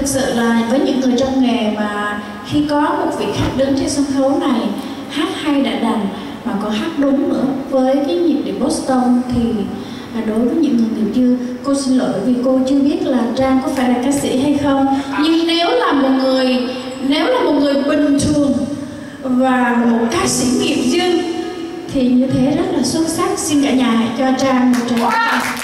thực sự là với những người trong nghề mà khi có một vị khách đứng trên sân khấu này hát hay đã đành mà còn hát đúng nữa với cái nhịp điệu Boston thì và đối với những người nghiệp dư cô xin lỗi vì cô chưa biết là Trang có phải là ca sĩ hay không. Nhưng nếu là một người, nếu là một người bình thường và một ca sĩ nghiệp dư thì như thế rất là xuất sắc. Xin cả nhà hãy cho Trang một tràng